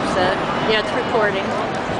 so. Yeah, it's recording.